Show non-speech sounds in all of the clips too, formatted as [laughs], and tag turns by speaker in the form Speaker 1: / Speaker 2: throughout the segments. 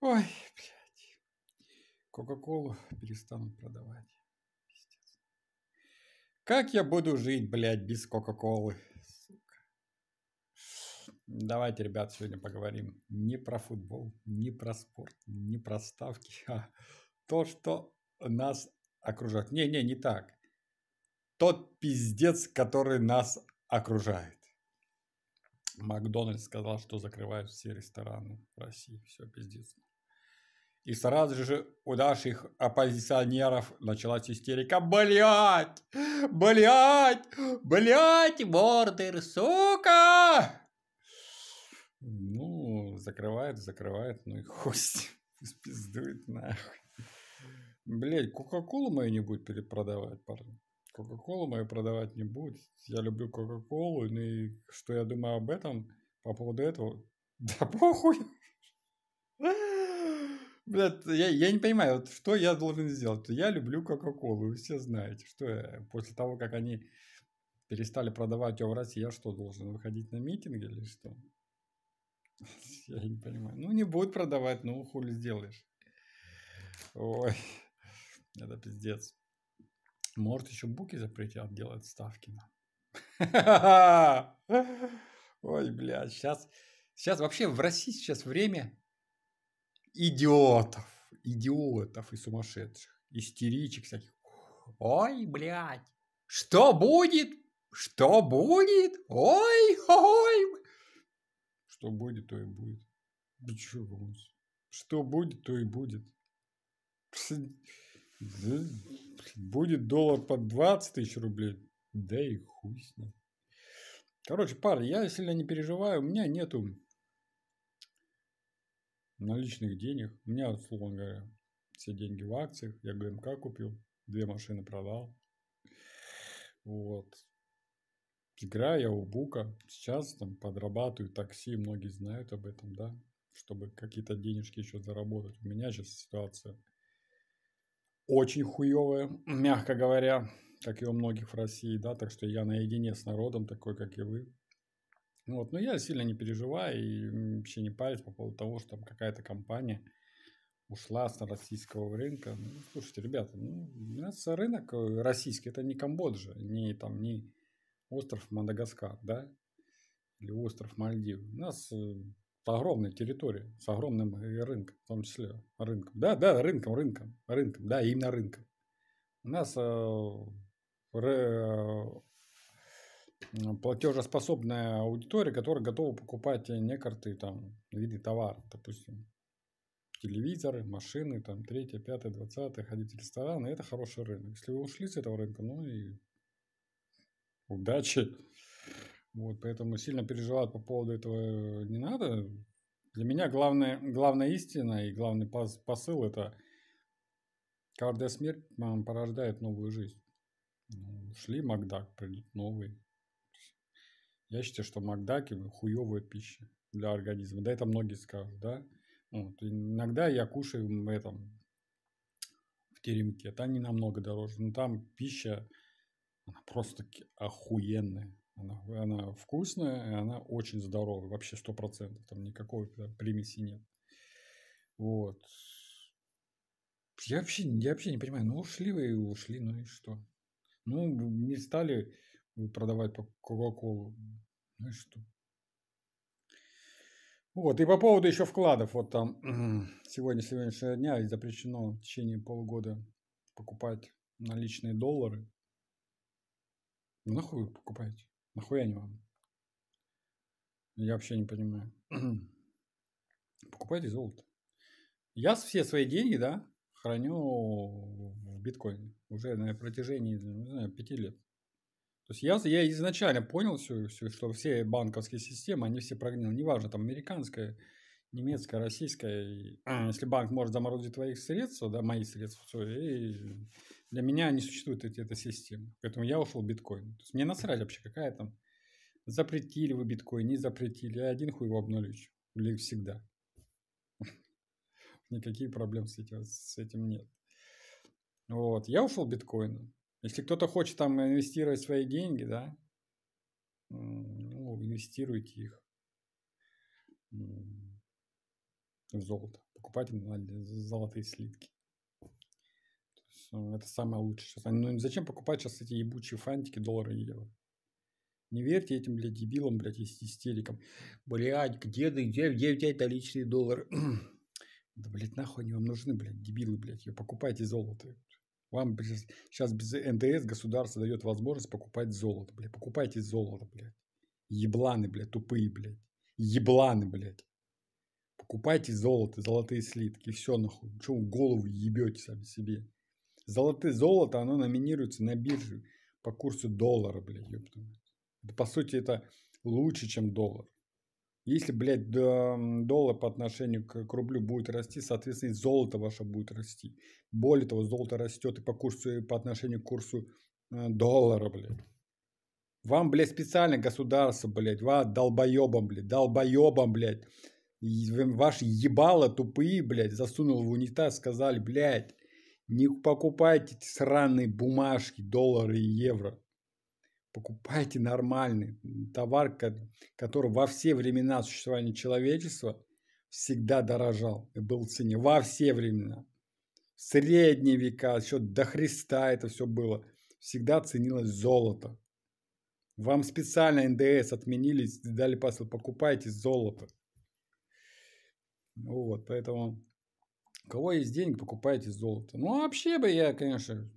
Speaker 1: Ой, блядь. Кока-колу перестанут продавать. Пиздец. Как я буду жить, блядь, без Кока-колы? Давайте, ребят, сегодня поговорим не про футбол, не про спорт, не про ставки, а то, что нас окружает. Не-не, не так. Тот пиздец, который нас окружает. Макдональдс сказал, что закрывают все рестораны в России. Все, пиздец. И сразу же у наших оппозиционеров началась истерика. Блять! Блять! Блять! Мордер, сука! Ну, закрывает, закрывает, ну и хуй пусть нахуй. Блять, Кока-Колу мою не будет перепродавать, парни. Кока-Колу мою продавать не будет. Я люблю Кока-Колу, ну и что я думаю об этом, по поводу этого, [laughs] да похуй. Блядь, я, я не понимаю, вот что я должен сделать. Я люблю Кока-Колу, вы все знаете, что я, после того, как они перестали продавать ее в России, я что, должен выходить на митинги или что? [laughs] Я не понимаю. Ну, не будет продавать, ну, хули сделаешь. Ой, [laughs] это пиздец. Может, еще буки запретят делать ставки нам. [laughs] Ой, блядь, сейчас, сейчас вообще в России сейчас время идиотов, идиотов и сумасшедших, истеричек всяких. Ой, блядь, что будет? Что будет? Ой, ой. Что будет, то и будет. Что будет, то и будет. Будет доллар под 20 тысяч рублей. Да и хуй с ним. Короче, парни, я сильно не переживаю. У меня нету наличных денег. У меня, условно говоря, все деньги в акциях. Я ГМК купил, две машины продал. Вот. Играю я у Бука. Сейчас там подрабатываю такси. Многие знают об этом, да? Чтобы какие-то денежки еще заработать. У меня сейчас ситуация очень хуевая, мягко говоря, как и у многих в России, да, так что я наедине с народом, такой, как и вы. Вот, но я сильно не переживаю и вообще не парюсь по поводу того, что там какая-то компания ушла с российского рынка. Ну, слушайте, ребята, ну, у нас рынок э, российский, это не Камбоджа, не там, не остров Мадагаскар, да, или остров Мальдив. У нас э, огромная территория с огромным э, рынком, в том числе рынком. Да, да, рынком, рынком, рынком, да, именно рынком. У нас платежеспособная аудитория, которая готова покупать не карты, там, виды товаров, допустим, телевизоры, машины, там, третье, пятое, двадцатое, ходить в рестораны, это хороший рынок. Если вы ушли с этого рынка, ну и удачи. Вот, поэтому сильно переживать по поводу этого не надо. Для меня главная, главная истина и главный посыл – это каждая смерть порождает новую жизнь. Ну, шли Макдак, придут новый. Я считаю, что Макдаки – хуевая пища для организма. Да, это многие скажут, да? Вот. Иногда я кушаю в этом, в теремке. Там не намного дороже. Но там пища, она просто охуенная. Она, она вкусная, и она очень здоровая. Вообще сто процентов. Там никакой примеси нет. Вот. Я вообще, я вообще не понимаю. Ну, ушли вы и ушли, ну и что? Ну, не стали продавать Кока-Колу. Ну и что? Вот, и по поводу еще вкладов, вот там сегодня, сегодняшнего дня запрещено в течение полугода покупать наличные доллары. Ну, нахуй вы покупаете? Нахуя они вам? Я вообще не понимаю. [clears throat] Покупайте золото. Я все свои деньги, да, храню в биткоине уже на протяжении, не знаю, пяти лет. То есть я, я изначально понял все, все, что все банковские системы, они все прогнили. Неважно, там американская, немецкая, российская. А, если банк может заморозить твоих средств, да, мои средства, все, и для меня не существует эти, эта система. Поэтому я ушел в биткоин. То есть мне насрать вообще, какая там. Запретили вы биткоин, не запретили. Я один хуй его обналичу. Или всегда. [laughs] Никаких проблем с этим, с этим нет. Вот. Я ушел в биткоин. Если кто-то хочет там инвестировать свои деньги, да, ну, инвестируйте их в золото. покупайте золотые слитки. Это самое лучшее сейчас. Ну, зачем покупать сейчас эти ебучие фантики, доллары и евро? Не верьте этим, блядь, дебилам, блядь, истерикам. Блядь, где, где, где у тебя это личные доллары? [clears throat] да, блядь, нахуй они вам нужны, блядь, дебилы, блядь. Покупайте золото. Вам сейчас без НДС государство дает возможность покупать золото, блядь. Покупайте золото, блядь. Ебланы, блядь, тупые, блядь. Ебланы, блядь. Покупайте золото, золотые слитки. Все, нахуй. Что вы голову ебете сами себе? Золотое золото, оно номинируется на бирже по курсу доллара, блядь, ёпта. По сути, это лучше, чем доллар. Если, блядь, доллар по отношению к, рублю будет расти, соответственно, и золото ваше будет расти. Более того, золото растет и по курсу, и по отношению к курсу э, доллара, блядь. Вам, блядь, специально государство, блядь, вас долбоебам, блядь, долбоебам, блядь. Ваши ебало тупые, блядь, засунул в унитаз, сказали, блядь, не покупайте эти сраные бумажки, доллары и евро. Покупайте нормальный товар, который во все времена существования человечества всегда дорожал и был в цене. Во все времена. В средние века, еще до Христа это все было. Всегда ценилось золото. Вам специально НДС отменили, дали посыл, покупайте золото. Вот, поэтому у кого есть деньги, покупайте золото. Ну, вообще бы я, конечно,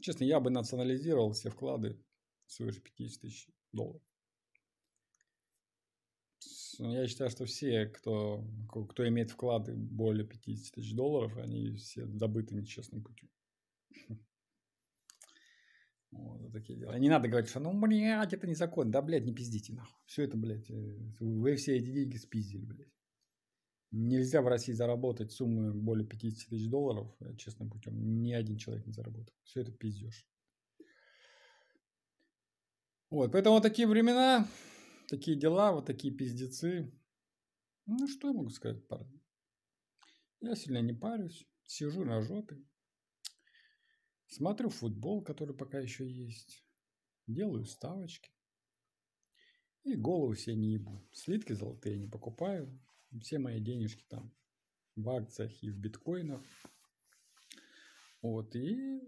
Speaker 1: честно, я бы национализировал все вклады свыше 50 тысяч долларов. Я считаю, что все, кто, кто имеет вклады более 50 тысяч долларов, они все добыты нечестным путем. [laughs] Вот такие дела. Не надо говорить, что ну, блядь, это незаконно. Да, блядь, не пиздите нахуй. Все это, блядь, э, вы все эти деньги спиздили, блядь. Нельзя в России заработать сумму более 50 тысяч долларов э, честным путем. Ни один человек не заработал. Все это пиздеж. Вот, поэтому такие времена, такие дела, вот такие пиздецы. Ну, что я могу сказать, парни? Я сильно не парюсь, сижу на жопе, смотрю футбол, который пока еще есть, делаю ставочки и голову себе не ебу. Слитки золотые не покупаю, все мои денежки там в акциях и в биткоинах. Вот, и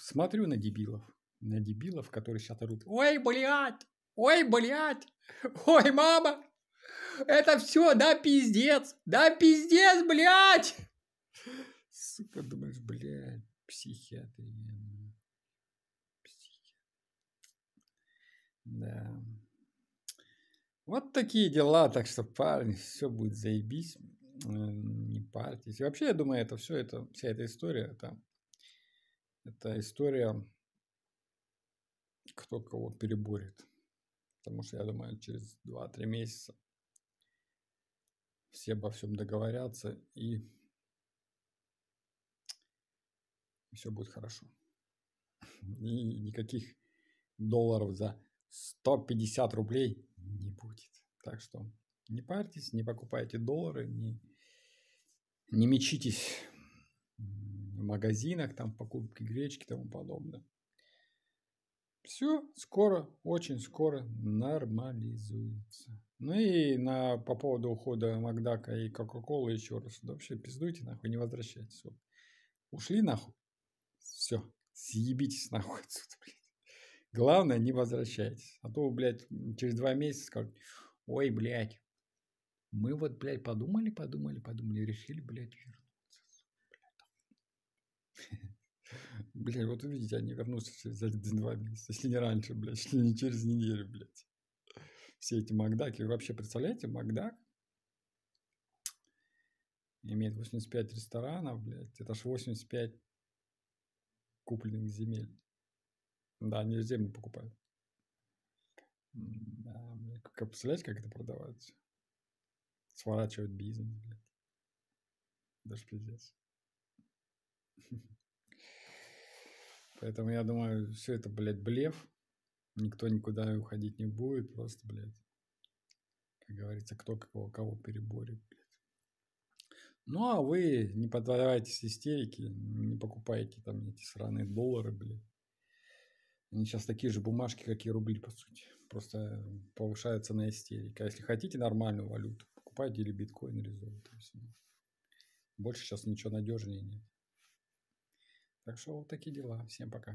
Speaker 1: смотрю на дебилов. На дебилов, которые сейчас орут. Ой, блядь! Ой, блядь! Ой, мама! Это все, да, пиздец! Да, пиздец, блядь! Сука, думаешь, блядь, психиатрия. Психиатрия. Да. Вот такие дела, так что, парни, все будет заебись, не парьтесь. И вообще, я думаю, это все, это, вся эта история, это, это история, кто кого переборет. Потому что, я думаю, через 2-3 месяца все обо всем договорятся и, все будет хорошо. [laughs] И никаких долларов за 150 рублей не будет. Так что не парьтесь, не покупайте доллары, не, не мечитесь в магазинах, там покупки гречки и тому подобное. Все скоро, очень скоро нормализуется. Ну и на, по поводу ухода Макдака и Кока-Колы еще раз. Да вообще пиздуйте нахуй, не возвращайтесь. Вот. Ушли нахуй. Все, съебитесь нахуй отсюда. Главное, не возвращайтесь. А то, блядь, через два месяца скажут, ой, блядь, мы вот, блядь, подумали, подумали, подумали, решили, блядь, вернуться. Блядь, [laughs] вот увидите, они вернутся через один-два месяца, если не раньше, блядь, если не через неделю, блядь. Все эти Макдаки. Вы вообще представляете, Макдак имеет 85 ресторанов, блядь. Это ж 85 купленных земель. Да, они землю покупают. Да, как, представляете, как это продавать? Сворачивать бизнес, блядь. Даже пиздец. [laughs] Поэтому я думаю, все это, блядь, блеф. Никто никуда уходить не будет. Просто, блядь, как говорится, кто кого, кого переборет, блядь. Ну, а вы не поддавайтесь истерике, не покупайте там эти сраные доллары, блядь. Они сейчас такие же бумажки, как и рубли, по сути. Просто повышается на истерика. А если хотите нормальную валюту, покупайте или биткоин, или золото. Больше сейчас ничего надежнее нет. Так что вот такие дела. Всем пока.